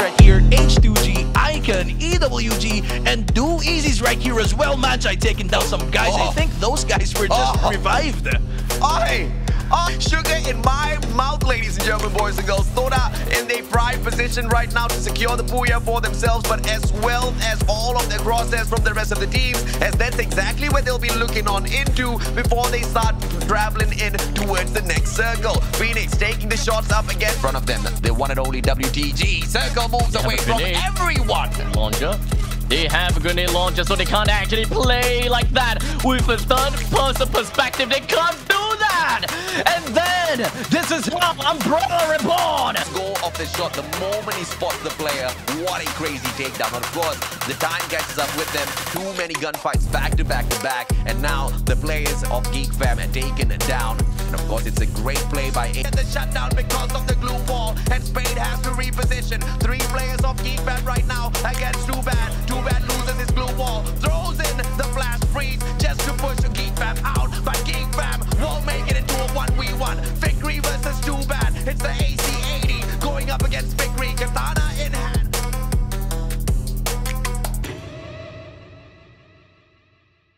right here, H2G, Icon, EWG, and Do Easy's right here as well. Magi taking down some guys. Oh. I think those guys were just Oh. revived. Oi! Oh, sugar in my mouth, ladies and gentlemen, boys and girls. Soda in the prime position right now to secure the Booyah for themselves, but as well as all of the crosshairs from the rest of the teams, as that's exactly what they'll be looking on into before they start traveling in towards the next circle. Phoenix taking the shots up again in front of them. The one and only WTG. Circle moves away from everyone. launcher. They have a grenade launcher, so they can't actually play like that. With a third-person perspective, they can't do that! And then, this is how Umbrella Reborn! go of the shot the moment he spots the player. What a crazy takedown. Of course, the time catches up with them. Too many gunfights back to back to back. And now the players of Geek Fam are taken down. And of course, it's a great play by A. The shutdown because of the glue wall. And Spade has to reposition. Three players of Geek Fam right now against Too Bad. Too Bad loses his glue wall. Throws in the flash freeze just to push Geek Fam out. But Geek Fam won't make it into a 1v1. Victory versus Too Bad. It's the AC80 going up against Victory. Katana